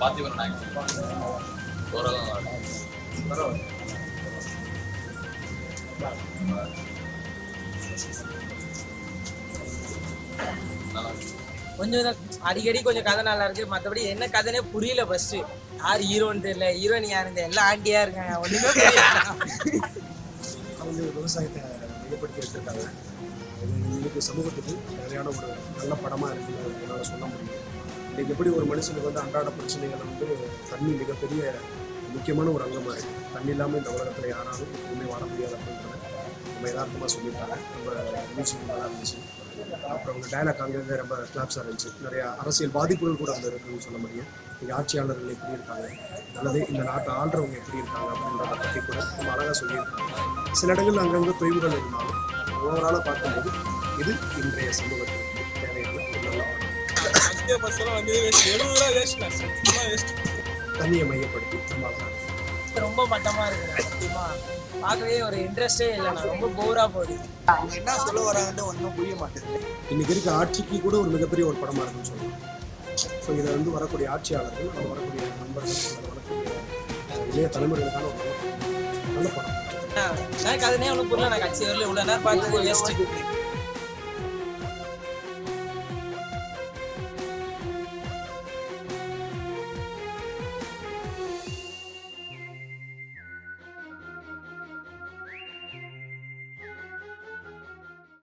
பார்த்திபன் நாயக் ஓரளவு நல்லா கொஞ்சம் தான் அடிக்கடி கொஞ்சம் கதை நல்லா இருக்கு. மற்றபடி என்ன கதைனே புரியல ஃபர்ஸ்ட் யார் ஹீரோன்னு தெரியல. ஹீரோயின் யார்? இந்த எல்லாம் ஆண்டியா இருக்காங்க. ஒண்ணுமே வந்து விவசாயத்தை மையப்படுத்தி வச்சிருக்காங்க. இன்னைக்கு சமூகத்துக்கு நிறையான ஒரு நல்ல படமாக இருக்குது என்னால் சொல்ல முடியும். எப்படி ஒரு மனுஷனுக்கு வந்து அன்றாட பிரச்சனைகளை வந்து தண்ணி மிகப்பெரிய முக்கியமான ஒரு அங்கமாக இருக்குது தண்ணி இல்லாமல் இந்த உலகத்தில் யாராலும் எதுவுமே வாழ முடியாது அப்படின்றத நம்ம யதார்த்தமாக சொல்லியிருக்காங்க. ரொம்ப மியூசிக் நல்லா இருந்துச்சு. அப்புறம் அவங்க டைலாக் அங்கேருந்து ரொம்ப கிளாப்ஸாக இருந்துச்சு. நிறைய அரசியல் பாதிப்புகள் கூட அதில் இருக்குன்னு சொல்ல முடியும். இங்கே ஆட்சியாளர்கள் எப்படி இருக்காங்க? அல்லது இந்த நாட்டை ஆள்றவங்க எப்படி இருக்காங்க அப்படின்றத பற்றி கூட ரொம்ப அழகாக சொல்லியிருக்காங்க. சில இடங்கள்ல அங்கங்கே தொய்வுகள் இருந்தாலும் ஓவராலாக பார்க்கும்போது இது இன்றைய சமூகத்திற்கு தேவையான ஒரு நல்ல பஸ்ஸெல்லாம் வந்து வேஸ்ட் எழுபது ரூபா வேஸ்ட் தண்ணியை மையப்படுத்தி ரொம்ப மட்டமா இருக்கு சத்தியமா. பார்க்கவே ஒரு இன்ட்ரெஸ்டே இல்லைண்ணா ரொம்ப போரா போகுது. அவங்க என்ன சொல்ல வராங்கன்னு ஒன்றும் புரிய மாட்டேங்குது. இன்னைக்கு இருக்க ஆட்சிக்கு கூட ஒரு மிகப்பெரிய ஒரு படமாக இருக்குன்னு சொல்லலாம் ஸோ இதை வந்து வரக்கூடிய ஆட்சியாளர்கள் அது வரக்கூடிய நண்பர்கள் வரக்கூடிய இளைய தலைமுறைகளுக்கான ஒரு நல்ல படம். படம் எனக்கு அதுனே ஒன்றும் புரியல நான் கட்சி வரல இவ்வளோ நேரம் பார்த்தது வேஸ்ட்